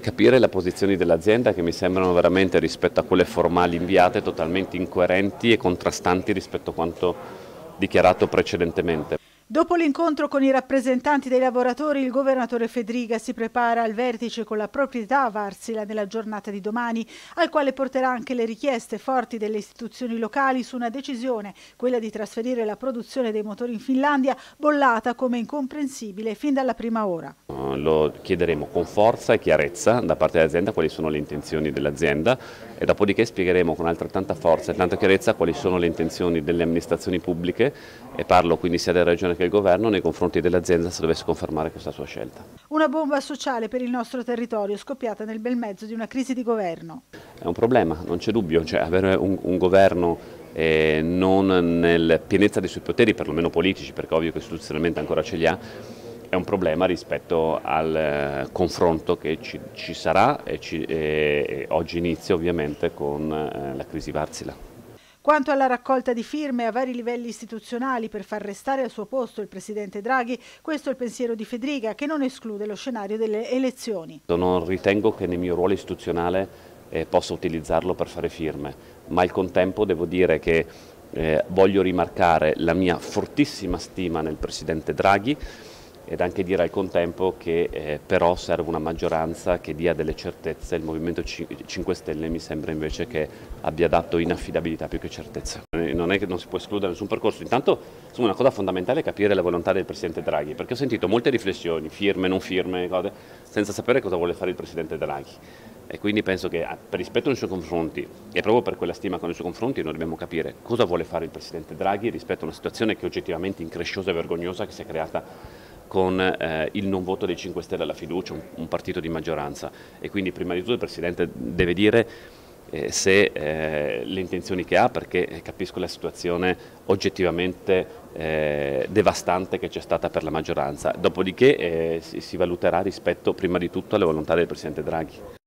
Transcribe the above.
capire le posizioni dell'azienda che mi sembrano veramente rispetto a quelle formali inviate totalmente incoerenti e contrastanti rispetto a quanto dichiarato precedentemente. Dopo l'incontro con i rappresentanti dei lavoratori, il governatore Fedriga si prepara al vertice con la proprietà Varsila nella giornata di domani, al quale porterà anche le richieste forti delle istituzioni locali su una decisione, quella di trasferire la produzione dei motori in Finlandia, bollata come incomprensibile fin dalla prima ora. Lo chiederemo con forza e chiarezza da parte dell'azienda quali sono le intenzioni dell'azienda e dopodiché spiegheremo con altrettanta forza e tanta chiarezza quali sono le intenzioni delle amministrazioni pubbliche e parlo quindi sia della Regione che del governo nei confronti dell'azienda se dovesse confermare questa sua scelta. Una bomba sociale per il nostro territorio scoppiata nel bel mezzo di una crisi di governo. È un problema, non c'è dubbio, cioè avere un, un governo eh, non nel pienezza dei suoi poteri, perlomeno politici, perché ovvio che istituzionalmente ancora ce li ha, è un problema rispetto al eh, confronto che ci, ci sarà e, ci, e, oggi inizia ovviamente con eh, la crisi Varsila. Quanto alla raccolta di firme a vari livelli istituzionali per far restare al suo posto il presidente Draghi, questo è il pensiero di Federica che non esclude lo scenario delle elezioni. Non ritengo che nel mio ruolo istituzionale eh, possa utilizzarlo per fare firme, ma al contempo devo dire che eh, voglio rimarcare la mia fortissima stima nel presidente Draghi ed anche dire al contempo che eh, però serve una maggioranza che dia delle certezze, il Movimento 5 Stelle mi sembra invece che abbia dato inaffidabilità più che certezza. Non è che non si può escludere nessun percorso, intanto insomma, una cosa fondamentale è capire la volontà del Presidente Draghi, perché ho sentito molte riflessioni, firme, non firme, cose, senza sapere cosa vuole fare il Presidente Draghi. E quindi penso che per rispetto nei suoi confronti e proprio per quella stima con i suoi confronti noi dobbiamo capire cosa vuole fare il Presidente Draghi rispetto a una situazione che è oggettivamente incresciosa e vergognosa che si è creata con eh, il non voto dei 5 Stelle alla fiducia, un, un, partito di maggioranza e quindi prima di tutto il Presidente deve dire eh, se eh, le intenzioni che ha perché capisco la situazione oggettivamente eh, devastante che c'è stata per la maggioranza, dopodiché eh, si, si valuterà rispetto prima di tutto alle volontà del Presidente Draghi.